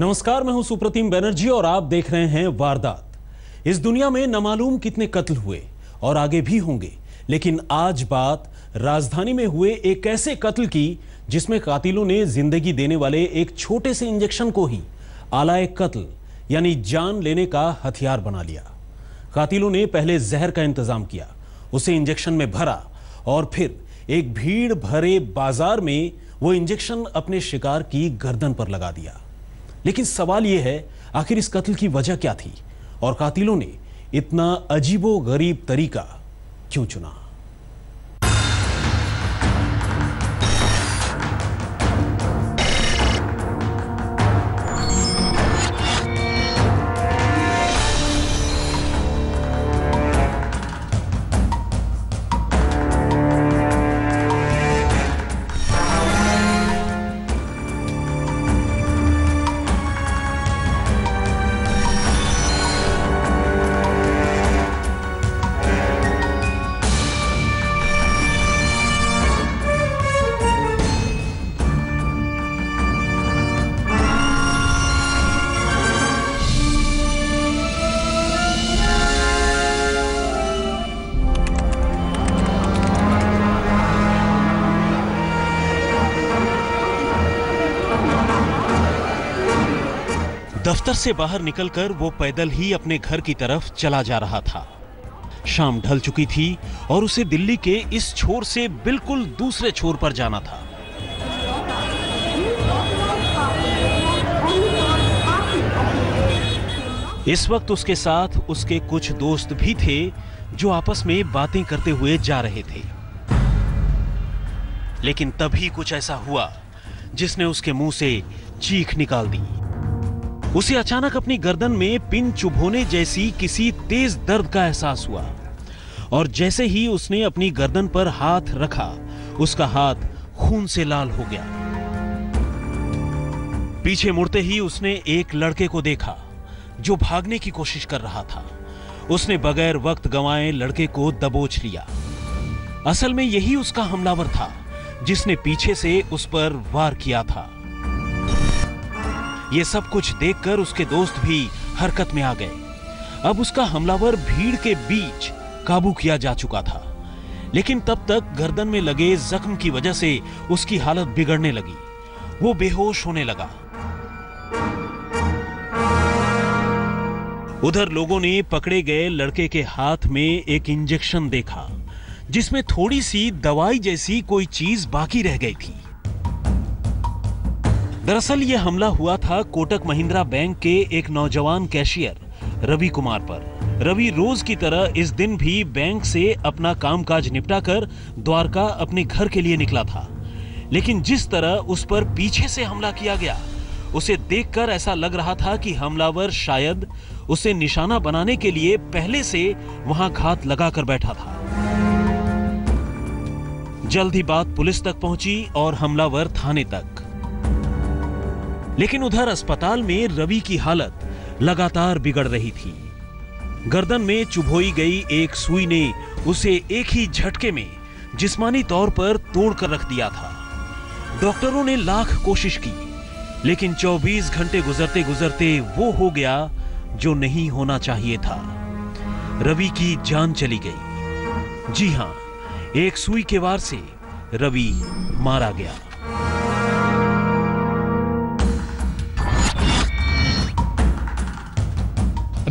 नमस्कार, मैं हूँ सुप्रतिम बनर्जी और आप देख रहे हैं वारदात। इस दुनिया में न मालूम कितने कत्ल हुए और आगे भी होंगे, लेकिन आज बात राजधानी में हुए एक ऐसे कत्ल की जिसमें कातिलों ने ज़िंदगी देने वाले एक छोटे से इंजेक्शन को ही आलाए कत्ल, यानी जान लेने का हथियार बना लिया। कातिलों ने पहले जहर का इंतज़ाम किया, उसे इंजेक्शन में भरा और फिर एक भीड़ भरे बाज़ार में वो इंजेक्शन अपने शिकार की गर्दन पर लगा दिया। लेकिन सवाल यह है, आखिर इस कत्ल की वजह क्या थी? और कातिलों ने इतना अजीबो गरीब तरीका क्यों चुना? दफ्तर से बाहर निकलकर वो पैदल ही अपने घर की तरफ़ चला जा रहा था। शाम ढल चुकी थी और उसे दिल्ली के इस छोर से बिल्कुल दूसरे छोर पर जाना था। इस वक्त उसके साथ उसके कुछ दोस्त भी थे जो आपस में बातें करते हुए जा रहे थे। लेकिन तभी कुछ ऐसा हुआ जिसने उसके मुँह से चीख निकाल दी। उसे अचानक अपनी गर्दन में पिन चुभोने जैसी किसी तेज दर्द का एहसास हुआ। और जैसे ही उसने अपनी गर्दन पर हाथ रखा, उसका हाथ खून से लाल हो गया। पीछे मुड़ते ही उसने एक लड़के को देखा, जो भागने की कोशिश कर रहा था। उसने बगैर वक्त गंवाए लड़के को दबोच लिया। असल में यही उसका हमलावर था, जिसने पीछे से उस पर वार किया था। ये सब कुछ देखकर उसके दोस्त भी हरकत में आ गए। अब उसका हमलावर भीड़ के बीच काबू किया जा चुका था। लेकिन तब तक गर्दन में लगे जख्म की वजह से उसकी हालत बिगड़ने लगी। वो बेहोश होने लगा। उधर लोगों ने पकड़े गए लड़के के हाथ में एक इंजेक्शन देखा, जिसमें थोड़ी सी दवाई जैसी कोई चीज़ बाकी रह गई थी। दरअसल ये हमला हुआ था कोटक महिंद्रा बैंक के एक नौजवान कैशियर, रवि कुमार पर। रवि रोज की तरह इस दिन भी बैंक से अपना कामकाज निपटाकर द्वारका अपने घर के लिए निकला था। लेकिन जिस तरह उस पर पीछे से हमला किया गया, उसे देखकर ऐसा लग रहा था कि हमलावर शायद उसे निशाना बनाने के लिए पहले से वहाँ घात लगाकर बैठा था। जल्द ही बात पुलिस तक पहुँची और हमलावर थाने तक। लेकिन उधर अस्पताल में रवि की हालत लगातार बिगड़ रही थी। गर्दन में चुभोई गई एक सुई ने उसे एक ही झटके में जिस्मानी तौर पर तोड़कर रख दिया था। डॉक्टरों ने लाख कोशिश की, लेकिन 24 घंटे गुजरते गुजरते वो हो गया जो नहीं होना चाहिए था। रवि की जान चली गई। जी हाँ, एक सुई के वार से रवि मारा गया।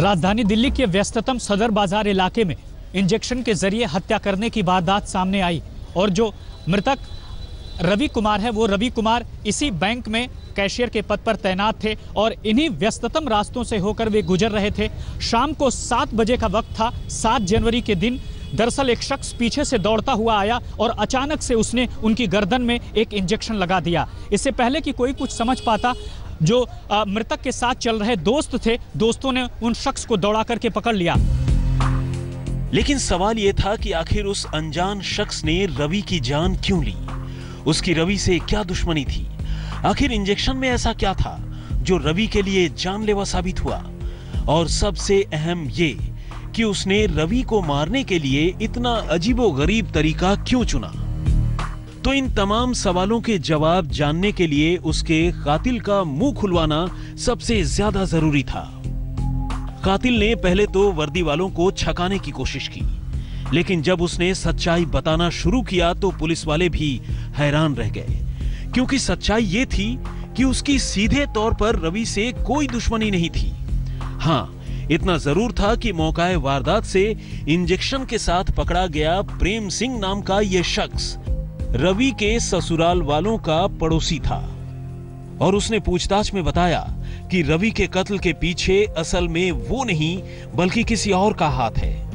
राजधानी दिल्ली के व्यस्ततम सदर बाज़ार इलाके में इंजेक्शन के ज़रिए हत्या करने की वारदात सामने आई और जो मृतक रवि कुमार है, वो रवि कुमार इसी बैंक में कैशियर के पद पर तैनात थे और इन्हीं व्यस्ततम रास्तों से होकर वे गुजर रहे थे। शाम को सात बजे का वक्त था। सात जनवरी के दिन दरअसल एक शख्स पीछे से दौड़ता हुआ आया और अचानक से उसने उनकी गर्दन में एक इंजेक्शन लगा दिया। इससे पहले कि कोई कुछ समझ पाता जो मृतक के साथ चल रहे दोस्त थे, दोस्तों ने उन शख्स को दौड़ा करके पकड़ लिया। लेकिन सवाल यह था कि आखिर उस अनजान शख्स ने रवि की जान क्यों ली? उसकी रवि से क्या दुश्मनी थी? आखिर इंजेक्शन में ऐसा क्या था, जो रवि के लिए जानलेवा साबित हुआ? और सबसे अहम ये कि उसने रवि को मारने के लिए इतना अजीबो गरीब तरीका क्यों चुना? तो इन तमाम सवालों के जवाब जानने के लिए उसके कातिल का मुँह खुलवाना सबसे ज़्यादा ज़रूरी था। कातिल ने पहले तो वर्दी वालों को छकाने की कोशिश की, लेकिन जब उसने सच्चाई बताना शुरू किया तो पुलिस वाले भी हैरान रह गए, क्योंकि सच्चाई ये थी कि उसकी सीधे तौर पर रवि से कोई दुश्मनी नहीं थी। हाँ इतना ज़रूर था कि मौकाए वारदात से इंजेक्शन के साथ पकड़ा गया प्रेम सिंह नाम का यह शख्स। रवि के ससुराल वालों का पड़ोसी था और उसने पूछताछ में बताया कि रवि के कत्ल के पीछे असल में वो नहीं, बल्कि किसी और का हाथ है।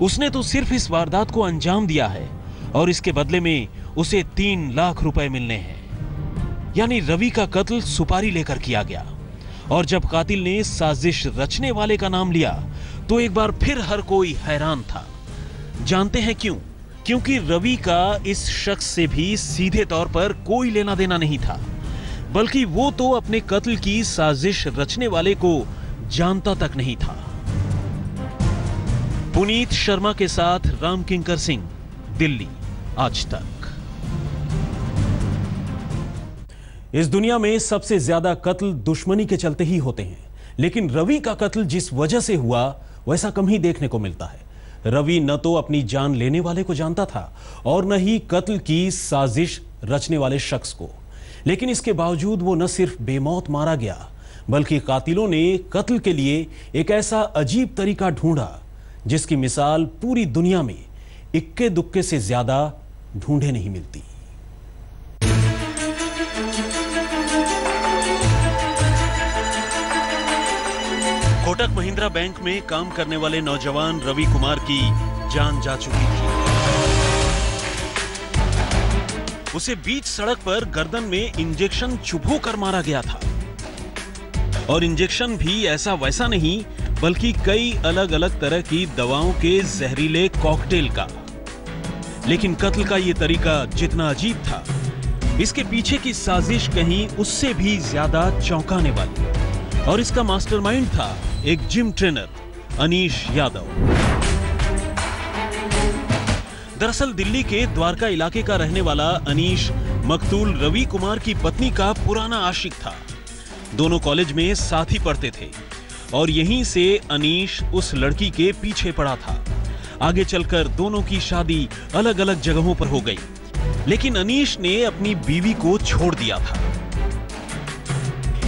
उसने तो सिर्फ़ इस वारदात को अंजाम दिया है और इसके बदले में उसे तीन लाख रुपए मिलने हैं। यानी रवि का कत्ल सुपारी लेकर किया गया और जब कातिल ने साजिश रचने वाले का नाम लिया तो एक बार फिर हर कोई हैरान था। जानते हैं क्यों? क्योंकि रवि का इस शख्स से भी सीधे तौर पर कोई लेना देना नहीं था, बल्कि वो तो अपने कत्ल की साजिश रचने वाले को जानता तक नहीं था। पुनीत शर्मा के साथ राम किंकर सिंह, दिल्ली, आज तक। इस दुनिया में सबसे ज़्यादा कत्ल दुश्मनी के चलते ही होते हैं, लेकिन रवि का कत्ल जिस वजह से हुआ, वैसा कम ही देखने को मिलता है। रवि न तो अपनी जान लेने वाले को जानता था और न ही कत्ल की साजिश रचने वाले शख्स को। लेकिन इसके बावजूद वो न सिर्फ़ बेमौत मारा गया, बल्कि कातिलों ने कत्ल के लिए एक ऐसा अजीब तरीका ढूंढा, जिसकी मिसाल पूरी दुनिया में इक्के दुक्के से ज़्यादा ढूंढे नहीं मिलती। कोटक महिंद्रा बैंक में काम करने वाले नौजवान रवि कुमार की जान जा चुकी थी। उसे बीच सड़क पर गर्दन में इंजेक्शन चुभो कर मारा गया था। और इंजेक्शन भी ऐसा वैसा नहीं, बल्कि कई अलग अलग तरह की दवाओं के जहरीले कॉकटेल का। लेकिन कत्ल का यह तरीका जितना अजीब था, इसके पीछे की साजिश कहीं उससे भी ज़्यादा चौंकाने वाली। और इसका मास्टरमाइंड था एक जिम ट्रेनर, अनीश यादव। दरअसल दिल्ली के द्वारका इलाके का रहने वाला अनीश मकतूल रवि कुमार की पत्नी का पुराना आशिक था। दोनों कॉलेज में साथ ही पढ़ते थे और यहीं से अनीश उस लड़की के पीछे पड़ा था। आगे चलकर दोनों की शादी अलग अलग जगहों पर हो गई, लेकिन अनीश ने अपनी बीवी को छोड़ दिया था।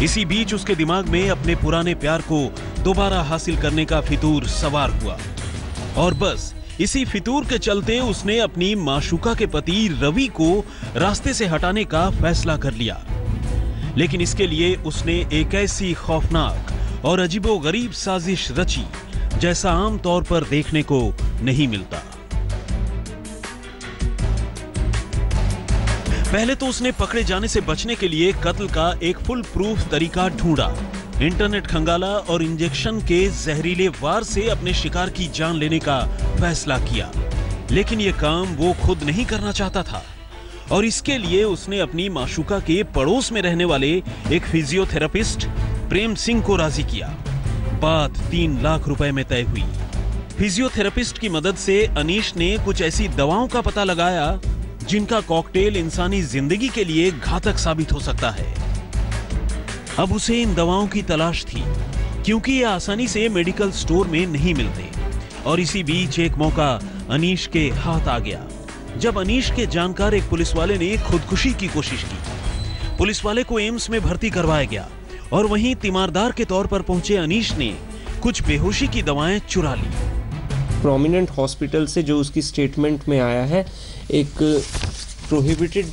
इसी बीच उसके दिमाग में अपने पुराने प्यार को दोबारा हासिल करने का फितूर सवार हुआ। और बस, इसी फितूर के चलते उसने अपनी माशुका के पति रवि को रास्ते से हटाने का फैसला कर लिया। लेकिन इसके लिए उसने एक ऐसी खौफनाक और अजीबो गरीब साजिश रची, जैसा आम तौर पर देखने को नहीं मिलता। पहले तो उसने पकड़े जाने से बचने के लिए कत्ल का एक फुल प्रूफ तरीका ढूंढा। इंटरनेट खंगाला और इंजेक्शन के जहरीले वार से अपने शिकार की जान लेने का फैसला किया। लेकिन यह काम वो खुद नहीं करना चाहता था। और इसके लिए उसने अपनी माशुका के पड़ोस में रहने वाले एक फिजियोथेरापिस्ट प्रेम सिंह को राज़ी किया। बात तीन लाख रुपए में तय हुई। फिजियोथेरापिस्ट की मदद से अनीश ने कुछ ऐसी दवाओं का पता लगाया, जिनका कॉकटेल इंसानी ज़िंदगी के लिए घातक साबित हो सकता है। अब उसे इन दवाओं की तलाश थी, क्योंकि ये आसानी से मेडिकल स्टोर में नहीं मिलते। और इसी बीच एक मौका अनीश के हाथ आ गया, जब अनीश के जानकार एक पुलिस वाले ने खुदकुशी की कोशिश की। पुलिस वाले को एम्स में भर्ती करवाया गया, और वहीं तीमारदार के तौर पर पहुँचे अनीश ने कुछ बेहोशी की दवाएँ चुरा ली। प्रोमिनेंट हॉस्पिटल से जो उसकी स्टेटमेंट में आया है, एक प्रोहिबिटेड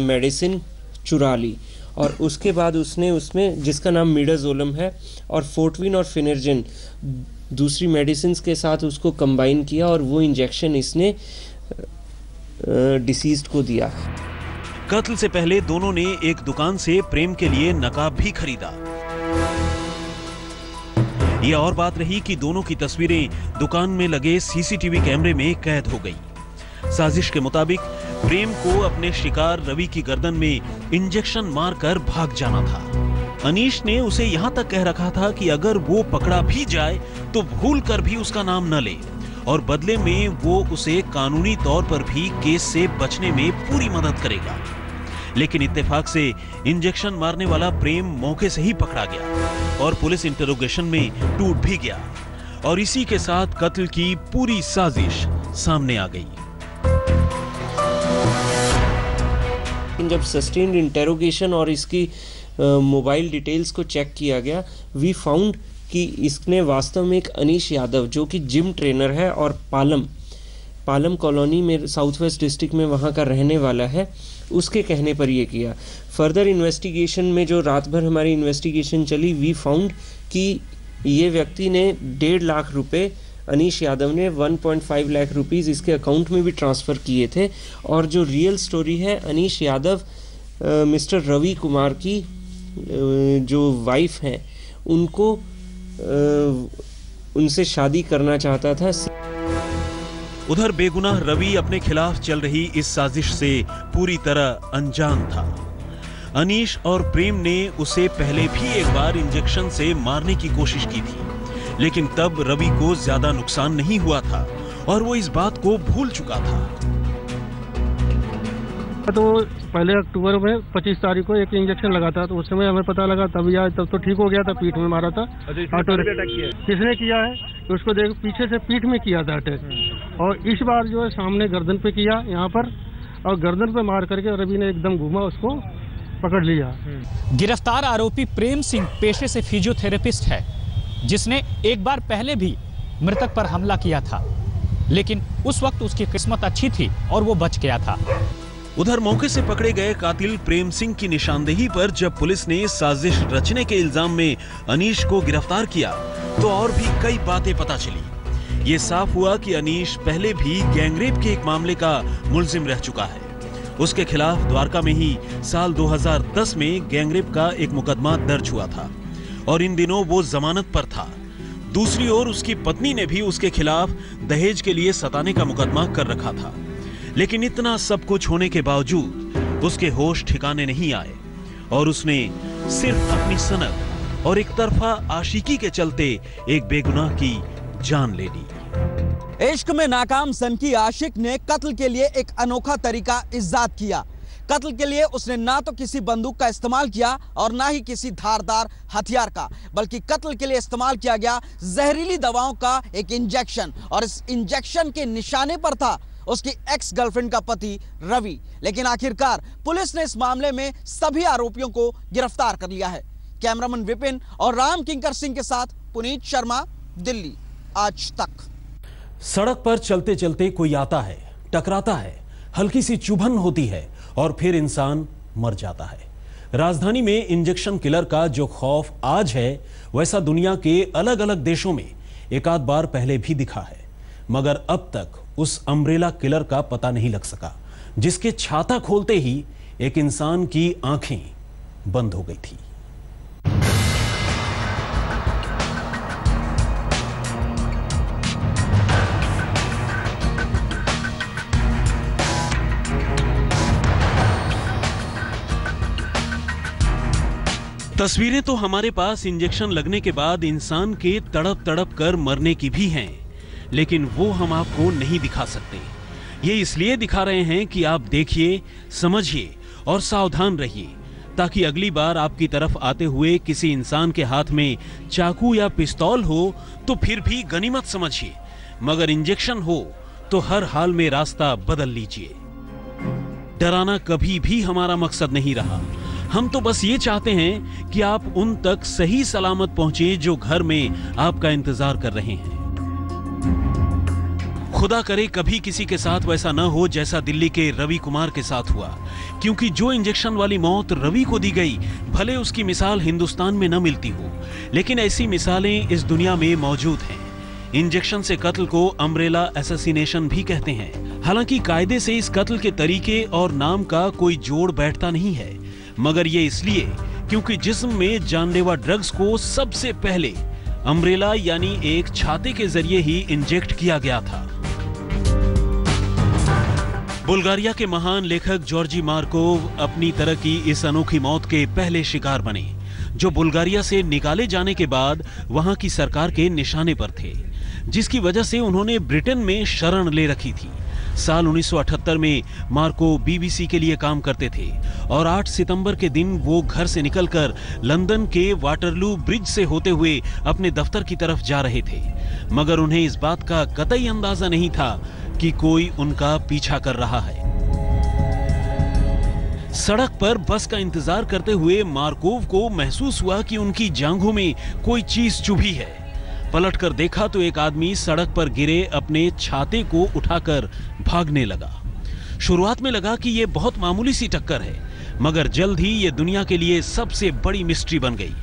मेडिसिन चुरा ली। और उसके बाद उसने उसमें, जिसका नाम मिडाजोलम है, और फोर्टविन और फिनर्जिन, दूसरी मेडिसिन के साथ उसको कंबाइन किया और वो इंजेक्शन इसने डिसीज को दिया। कत्ल से पहले दोनों ने एक दुकान से प्रेम के लिए नकाब भी खरीदा। यह और बात रही कि दोनों की तस्वीरें दुकान में लगे सीसीटीवी कैमरे में कैद हो गई। साजिश के मुताबिक प्रेम को अपने शिकार रवि की गर्दन में इंजेक्शन मारकर भाग जाना था। अनीश ने उसे यहाँ तक कह रखा था कि अगर वो पकड़ा भी जाए तो भूल कर भी उसका नाम न ले। और बदले में वो उसे कानूनी तौर पर भी केस से बचने में पूरी मदद करेगा। लेकिन इत्तेफाक से इंजेक्शन मारने वाला प्रेम मौके से ही पकड़ा गया और पुलिस इंटरोगेशन में टूट भी गया। और इसी के साथ कत्ल की पूरी साजिश सामने आ गई। जब सस्टेन्ड इंटेरोगेशन और इसकी मोबाइल डिटेल्स को चेक किया गया वी फाउंड कि इसने वास्तव में एक अनीश यादव, जो कि जिम ट्रेनर है और पालम पालम कॉलोनी में साउथ वेस्ट डिस्ट्रिक्ट में वहाँ का रहने वाला है, उसके कहने पर यह किया। फर्दर इन्वेस्टिगेशन में जो रात भर हमारी इन्वेस्टिगेशन चली वी फाउंड कि ये व्यक्ति ने डेढ़ लाख रुपए अनीश यादव ने 1.5 लाख रुपीस इसके अकाउंट में भी ट्रांसफ़र किए थे। और जो रियल स्टोरी है, अनीश यादव मिस्टर रवि कुमार की जो वाइफ हैं, उनको उनसे शादी करना चाहता था। उधर बेगुनाह रवि अपने खिलाफ चल रही इस साजिश से पूरी तरह अनजान था। अनीश और प्रेम ने उसे पहले भी एक बार इंजेक्शन से मारने की कोशिश की थी। लेकिन तब रवि को ज़्यादा नुकसान नहीं हुआ था और वो इस बात को भूल चुका था। तो पहले अक्टूबर में 25 तारीख को एक इंजेक्शन लगा था तो उस समय हमें पता लगा तब यार तब तो ठीक हो गया था पीठ में मारा था। ऑटो किसने किया? है? तो उसको देख पीछे से पीठ में किया था अटैक और इस बार जो है सामने गर्दन पे किया यहाँ पर और गर्दन पे मार करके रवि ने एकदम घूमा उसको पकड़ लिया। गिरफ़्तार आरोपी प्रेम सिंह पेशे से फिजियोथेरेपिस्ट है। जिसने एक बार पहले भी मृतक पर हमला किया था। लेकिन उस वक्त उसकी किस्मत अच्छी थी और वो बच गया था। उधर मौके से पकड़े गए कातिल प्रेम सिंह की निशानदेही पर जब पुलिस ने साजिश रचने के इल्ज़ाम में अनीश को गिरफ़्तार किया तो और भी कई बातें पता चली। ये साफ़ हुआ कि अनीश पहले भी गैंगरेप के एक मामले का मुलजिम रह चुका है। उसके खिलाफ द्वारका में ही साल 2010 में गैंगरेप का एक मुकदमा दर्ज हुआ था। और इन दिनों वो जमानत पर था। दूसरी ओर उसकी पत्नी ने भी उसके खिलाफ दहेज के लिए सताने का मुकदमा कर रखा था। लेकिन इतना सब कुछ होने के बावजूद उसके होश ठिकाने नहीं आए और उसने सिर्फ़ अपनी सनक और एक तरफा आशिकी के चलते एक बेगुनाह की जान ले ली। इश्क में नाकाम सन की आशिक ने कत्ल के लिए एक अनोखा तरीका इजाद किया। कत्ल के लिए उसने ना तो किसी बंदूक का इस्तेमाल किया और ना ही किसी धारदार हथियार का, बल्कि कत्ल के लिए इस्तेमाल किया गया जहरीली दवाओं का एक इंजेक्शन। और इस इंजेक्शन के निशाने पर था उसकी एक्स गर्लफ्रेंड का पति रवि। लेकिन आखिरकार पुलिस ने इस मामले में सभी आरोपियों को गिरफ़्तार कर लिया है। कैमरामैन विपिन और राम किंकर सिंह के साथ पुनीत शर्मा, दिल्ली, आज तक। सड़क पर चलते चलते कोई आता है, टकराता है, हल्की सी चुभन होती है। और फिर इंसान मर जाता है। राजधानी में इंजेक्शन किलर का जो खौफ आज है, वैसा दुनिया के अलग अलग देशों में एक आध बार पहले भी दिखा है। मगर अब तक उस अम्ब्रेला किलर का पता नहीं लग सका, जिसके छाता खोलते ही एक इंसान की आँखें बंद हो गई थी। तस्वीरें तो हमारे पास इंजेक्शन लगने के बाद इंसान के तड़प तड़प कर मरने की भी हैं, लेकिन वो हम आपको नहीं दिखा सकते। ये इसलिए दिखा रहे हैं कि आप देखिए, समझिए और सावधान रहिए, ताकि अगली बार आपकी तरफ़ आते हुए किसी इंसान के हाथ में चाकू या पिस्तौल हो तो फिर भी गनीमत समझिए। मगर इंजेक्शन हो तो हर हाल में रास्ता बदल लीजिए। डराना कभी भी हमारा मकसद नहीं रहा। हम तो बस ये चाहते हैं कि आप उन तक सही सलामत पहुँचे जो घर में आपका इंतज़ार कर रहे हैं। खुदा करे कभी किसी के साथ वैसा न हो जैसा दिल्ली के रवि कुमार के साथ हुआ। क्योंकि जो इंजेक्शन वाली मौत रवि को दी गई, भले उसकी मिसाल हिंदुस्तान में न मिलती हो, लेकिन ऐसी मिसालें इस दुनिया में मौजूद हैं। इंजेक्शन से कत्ल को अम्ब्रेला एसेसिनेशन भी कहते हैं। हालाँकि कायदे से इस कत्ल के तरीके और नाम का कोई जोड़ बैठता नहीं है। मगर ये इसलिए क्योंकि जिस्म में जानलेवा ड्रग्स को सबसे पहले अम्ब्रेला यानी एक छाते के ज़रिए ही इंजेक्ट किया गया था। बुल्गारिया के महान लेखक जॉर्जी मार्कोव अपनी तरह की इस अनोखी मौत के पहले शिकार बने, जो बुल्गारिया से निकाले जाने के बाद वहाँ की सरकार के निशाने पर थे, जिसकी वजह से उन्होंने ब्रिटेन में शरण ले रखी थी। साल 1978 में मार्को बीबीसी के लिए काम करते थे और 8 सितंबर के दिन वो घर से निकलकर लंदन के वाटरलू ब्रिज से होते हुए अपने दफ्तर की तरफ़ जा रहे थे। मगर उन्हें इस बात का कतई अंदाज़ा नहीं था कि कोई उनका पीछा कर रहा है। सड़क पर बस का इंतज़ार करते हुए मार्कोव को महसूस हुआ कि उनकी जांघों में कोई चीज़ चुभी है। पलटकर देखा तो एक आदमी सड़क पर गिरे, अपने छाते को उठाकर भागने लगा। शुरुआत में लगा कि यह बहुत मामूली सी टक्कर है, मगर जल्द ही यह दुनिया के लिए सबसे बड़ी मिस्ट्री बन गई,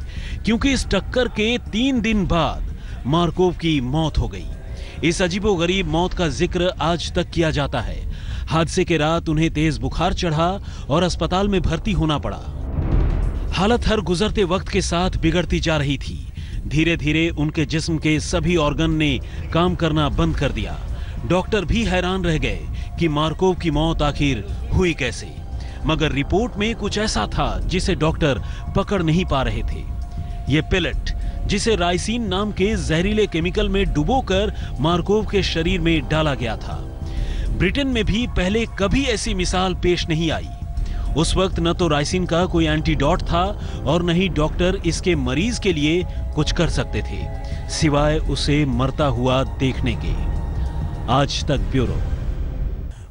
क्योंकि इस टक्कर के तीन दिन बाद मार्कोव की मौत हो गई। इस अजीबो गरीब मौत का ज़िक्र आज तक किया जाता है। हादसे के रात उन्हें तेज बुखार चढ़ा और अस्पताल में भर्ती होना पड़ा। हालत हर गुजरते वक्त के साथ बिगड़ती जा रही थी। धीरे धीरे उनके जिस्म के सभी ऑर्गन ने काम करना बंद कर दिया। डॉक्टर भी हैरान रह गए कि मार्कोव की मौत आखिर हुई कैसे। मगर रिपोर्ट में कुछ ऐसा था जिसे डॉक्टर पकड़ नहीं पा रहे थे। ये पिलेट जिसे राइसिन नाम के जहरीले केमिकल में डुबोकर मार्कोव के शरीर में डाला गया था। ब्रिटेन में भी पहले कभी ऐसी मिसाल पेश नहीं आई। उस वक्त न तो राइसिन का कोई एंटीडॉट था और न ही डॉक्टर इसके मरीज़ के लिए कुछ कर सकते थे, सिवाय उसे मरता हुआ देखने के। आज तक ब्यूरो।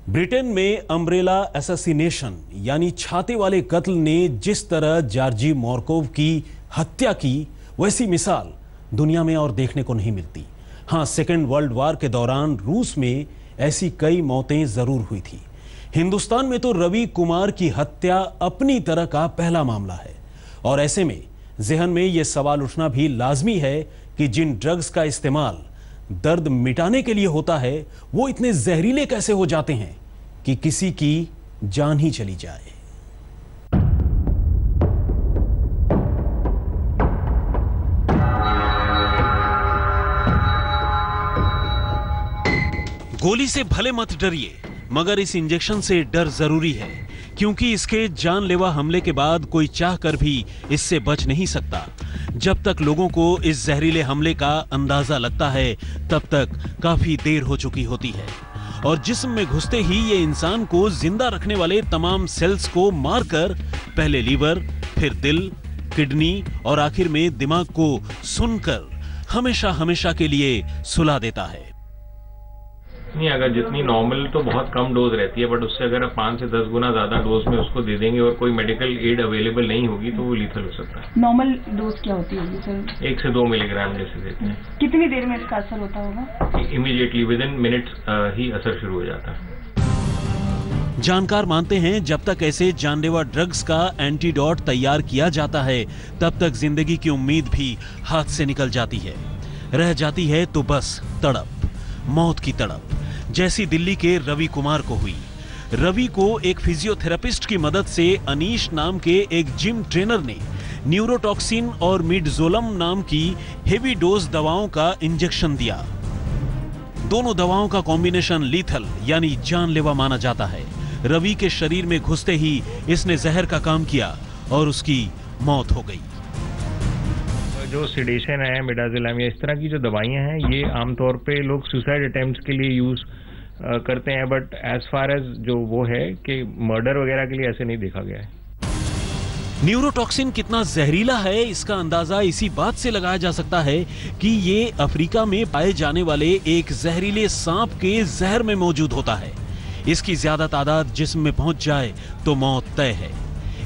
ब्रिटेन में अम्ब्रेला एसेसिनेशन यानी छाते वाले कत्ल ने जिस तरह जार्जी मॉर्कोव की हत्या की, वैसी मिसाल दुनिया में और देखने को नहीं मिलती। हाँ सेकेंड वर्ल्ड वार के दौरान रूस में ऐसी कई मौतें ज़रूर हुई थी। हिंदुस्तान में तो रवि कुमार की हत्या अपनी तरह का पहला मामला है। और ऐसे में जहन में यह सवाल उठना भी लाजमी है कि जिन ड्रग्स का इस्तेमाल दर्द मिटाने के लिए होता है, वो इतने जहरीले कैसे हो जाते हैं कि किसी की जान ही चली जाए? गोली से भले मत डरिए। मगर इस इंजेक्शन से डर ज़रूरी है, क्योंकि इसके जानलेवा हमले के बाद कोई चाह कर भी इससे बच नहीं सकता। जब तक लोगों को इस जहरीले हमले का अंदाज़ा लगता है, तब तक काफ़ी देर हो चुकी होती है। और जिस्म में घुसते ही ये इंसान को ज़िंदा रखने वाले तमाम सेल्स को मारकर, पहले लीवर, फिर दिल, किडनी और आखिर में दिमाग को सुनकर हमेशा हमेशा के लिए सुला देता है। नहीं अगर जितनी नॉर्मल तो बहुत कम डोज रहती है बट उससे अगर आप पाँच से दस गुना ज़्यादा डोज में उसको दे देंगे और कोई मेडिकल एड अवेलेबल नहीं होगी तो वो लीथल हो सकता है। नॉर्मल डोज क्या होती होगी सर एक से दो मिलीग्राम जैसे देते हैं। कितनी देर में इसका असर होता होगा? इमीडिएटली विद इन मिनट्स ही असर शुरू हो जाता है। जानकार मानते हैं जब तक ऐसे जानलेवा ड्रग्स का एंटीडॉट तैयार किया जाता है तब तक ज़िंदगी की उम्मीद भी हाथ से निकल जाती है। रह जाती है तो बस तड़प मौत की तड़प। जैसी दिल्ली के रवि कुमार को हुई। रवि को एक फिजियोथेरेपिस्ट की मदद से अनीश नाम के एक जिम ट्रेनर ने न्यूरोटॉक्सिन और मिडजोलम नाम की हेवी डोज दवाओं का इंजेक्शन दिया। दोनों दवाओं का कॉम्बिनेशन लीथल यानी जानलेवा माना जाता है। रवि के शरीर में घुसते ही इसने जहर का काम किया और उसकी मौत हो गई। जो सिडेशन है मिडाजिलम या इस तरह की जो दवाइयाँ हैं, ये आमतौर पे लोग सुसाइड अटेम्प्ट के लिए यूज़ करते हैं बट एज फार एज जो वो है कि मर्डर वगैरह के लिए ऐसे नहीं देखा गया है। न्यूरोटॉक्सिन कितना जहरीला है, इसका अंदाज़ा इसी बात से लगाया जा सकता है कि ये अफ्रीका में पाए जाने वाले एक जहरीले सांप के जहर में मौजूद होता है। इसकी ज़्यादा तादाद जिस्म में पहुँच जाए तो मौत तय है।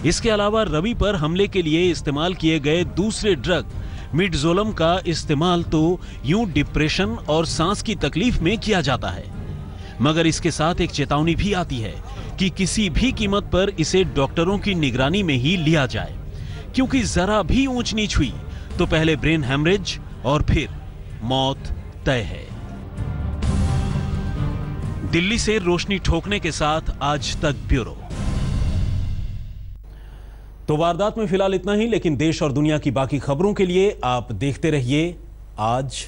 इसके अलावा रवि पर हमले के लिए इस्तेमाल किए गए दूसरे ड्रग मिडजोलम का इस्तेमाल तो यूँ डिप्रेशन और सांस की तकलीफ़ में किया जाता है। मगर इसके साथ एक चेतावनी भी आती है कि किसी भी कीमत पर इसे डॉक्टरों की निगरानी में ही लिया जाए। क्योंकि जरा भी ऊंच नीच हुई तो पहले ब्रेन हेमरेज और फिर मौत तय है। दिल्ली से रोशनी ठोकने के साथ आज तक ब्यूरो। तो वारदात में फ़िलहाल इतना ही, लेकिन देश और दुनिया की बाकी खबरों के लिए आप देखते रहिए आज